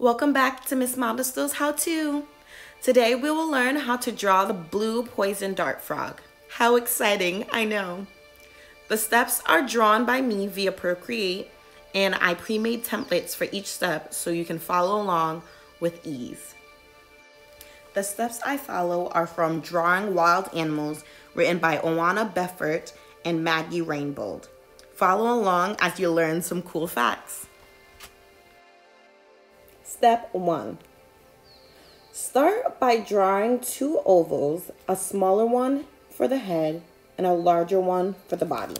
Welcome back to Miss Mondestil's How To. Today we will learn how to draw the blue poison dart frog. How exciting, I know. The steps are drawn by me via Procreate and I pre-made templates for each step so you can follow along with ease. The steps I follow are from Drawing Wild Animals written by Oana Befort and Maggie Reinbold. Follow along as you learn some cool facts. Step 1. Start by drawing two ovals, a smaller one for the head and a larger one for the body.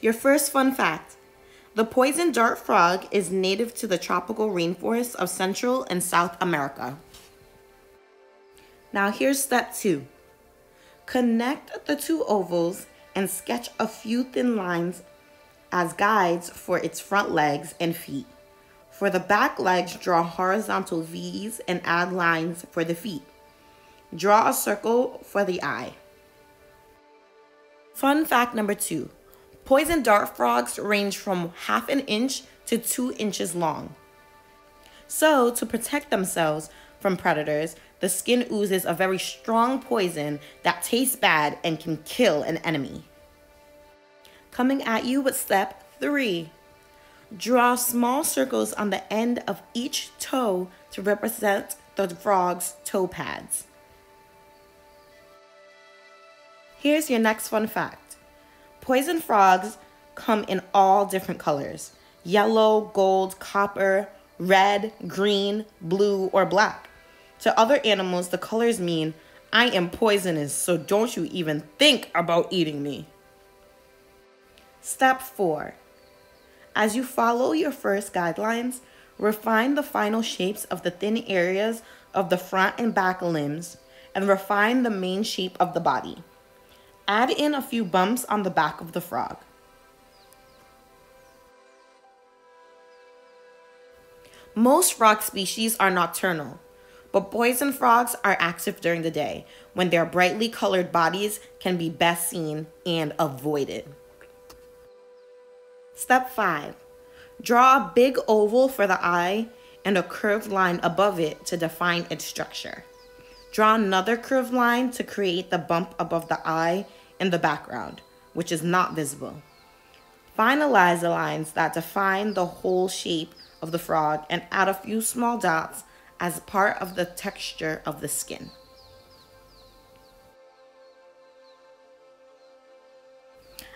Your first fun fact. The poison dart frog is native to the tropical rainforests of Central and South America. Now here's step two. Connect the two ovals and sketch a few thin lines as guides for its front legs and feet. For the back legs, draw horizontal V's and add lines for the feet. Draw a circle for the eye. Fun fact number two. Poison dart frogs range from half an inch to two inches long. So, to protect themselves from predators, the skin oozes a very strong poison that tastes bad and can kill an enemy. Coming at you with step three. Draw small circles on the end of each toe to represent the frog's toe pads. Here's your next fun fact. Poison frogs come in all different colors. Yellow, gold, copper, red, green, blue, or black. To other animals, the colors mean, I am poisonous, so don't you even think about eating me. Step 4. As you follow your first guidelines, refine the final shapes of the thin areas of the front and back limbs and refine the main shape of the body. Add in a few bumps on the back of the frog. Most frog species are nocturnal, but poison frogs are active during the day when their brightly colored bodies can be best seen and avoided. Step 5. Draw a big oval for the eye and a curved line above it to define its structure. Draw another curved line to create the bump above the eye in the background, which is not visible. Finalize the lines that define the whole shape of the frog and add a few small dots as part of the texture of the skin.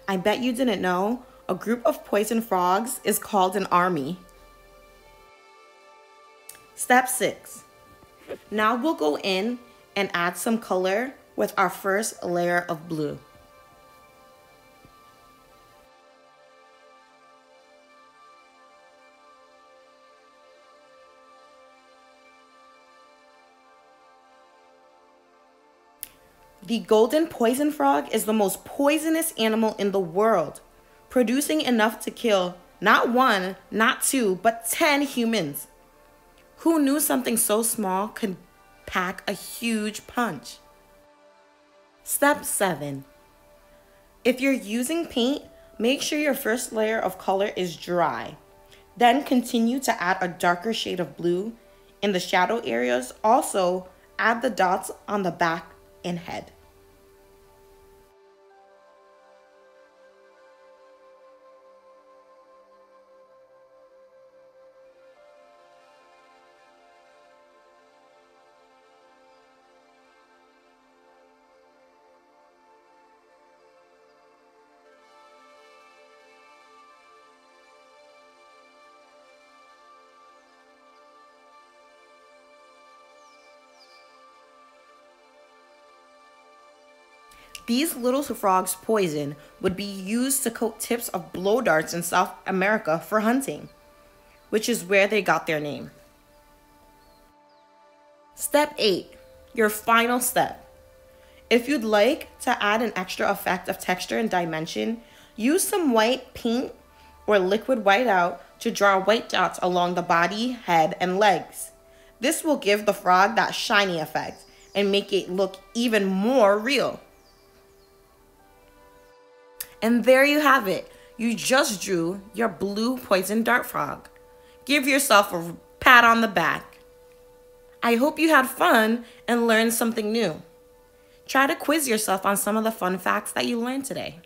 I bet you didn't know, a group of poison frogs is called an army. Step 6. Now we'll go in and add some color with our first layer of blue. The golden poison frog is the most poisonous animal in the world producing enough to kill not one, not two, but 10 humans. Who knew something so small could pack a huge punch? Step 7. If you're using paint, make sure your first layer of color is dry. Then continue to add a darker shade of blue in the shadow areas. Also, add the dots on the back and head. These little frogs' poison would be used to coat tips of blow darts in South America for hunting, which is where they got their name. Step 8, your final step. If you'd like to add an extra effect of texture and dimension, use some white paint or liquid whiteout to draw white dots along the body, head, and legs. This will give the frog that shiny effect and make it look even more real. And there you have it. You just drew your blue poison dart frog. Give yourself a pat on the back. I hope you had fun and learned something new. Try to quiz yourself on some of the fun facts that you learned today.